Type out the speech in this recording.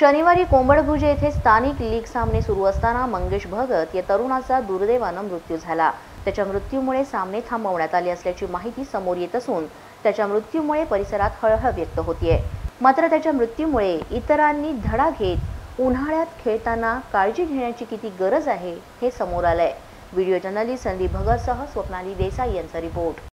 शनिवारी कोंबडभुजे येथे स्थानिक लीग सामने सुरू असताना मंगेश भगत या तरुणाचा दुर्दैवानं मृत्यू झाला. त्याच्या मृत्यूमुळे सामने थांबवण्यात आले असल्याची माहिती समोर येत असून त्याच्या मृत्यूमुळे परिसरात हळहळ व्यक्त होतीये. मात्र त्याच्या मृत्यूमुळे इतरांनी धडा घेत उन्हाळ्यात खेळताना काळजी घेण्याची किती गरज आहे हे समोर आलंय. व्हिडिओ जर्नलिस्ट संदीप भगतसह स्वप्नाली देसाई यांचा रिपोर्ट.